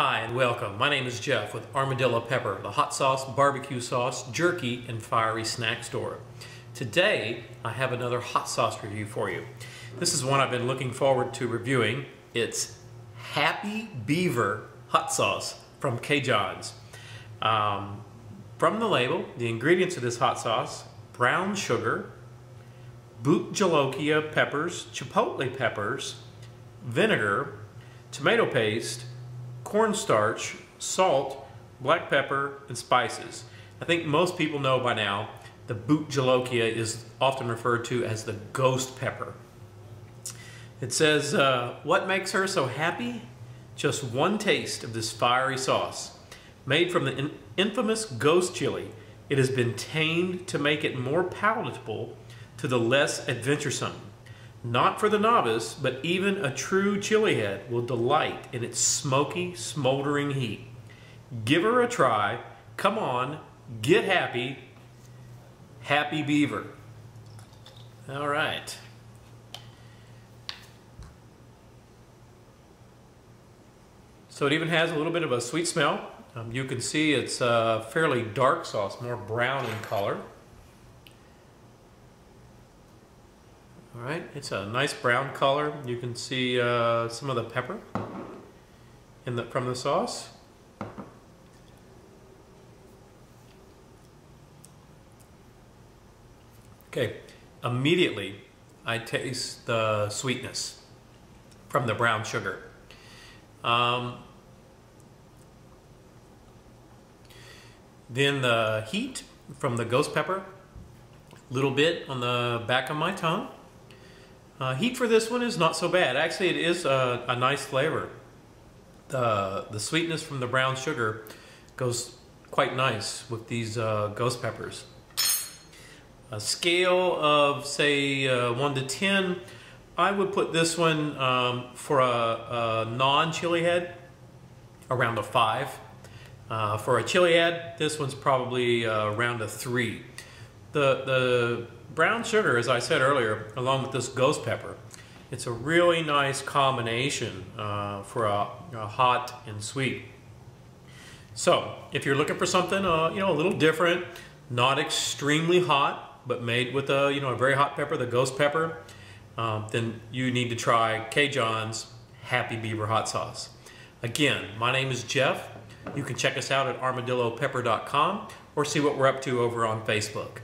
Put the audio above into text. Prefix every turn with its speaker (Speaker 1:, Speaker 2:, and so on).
Speaker 1: Hi and welcome. My name is Jeff with Armadillo Pepper, the hot sauce, barbecue sauce, jerky, and fiery snack store. Today, I have another hot sauce review for you. This is one I've been looking forward to reviewing. It's Happy Beaver Hot Sauce from CaJohn's. Um, from the label, the ingredients of this hot sauce, brown sugar, Bhut Jolokia peppers, chipotle peppers, vinegar, tomato paste, cornstarch, salt, black pepper, and spices. I think most people know by now the Bhut Jolokia is often referred to as the ghost pepper. It says, uh, what makes her so happy? Just one taste of this fiery sauce. Made from the in infamous ghost chili, it has been tamed to make it more palatable to the less adventuresome. Not for the novice, but even a true chili head will delight in its smoky, smoldering heat. Give her a try. Come on, get happy. Happy Beaver. All right. So it even has a little bit of a sweet smell. Um, you can see it's a fairly dark sauce, more brown in color. All right, it's a nice brown color. You can see uh, some of the pepper in the, from the sauce. Okay, immediately I taste the sweetness from the brown sugar. Um, then the heat from the ghost pepper, little bit on the back of my tongue. Uh, heat for this one is not so bad. Actually, it is a, a nice flavor. The, the sweetness from the brown sugar goes quite nice with these uh, ghost peppers. A scale of, say, uh, 1 to 10, I would put this one um, for a, a non-chili head around a 5. Uh, for a chili head, this one's probably uh, around a 3. The, the brown sugar, as I said earlier, along with this ghost pepper, it's a really nice combination uh, for a, a, hot and sweet. So, if you're looking for something, uh, you know, a little different, not extremely hot, but made with a, you know, a very hot pepper, the ghost pepper, um, then you need to try CaJohn's Happy Beaver Hot Sauce. Again, my name is Jeff. You can check us out at armadillopepper.com or see what we're up to over on Facebook.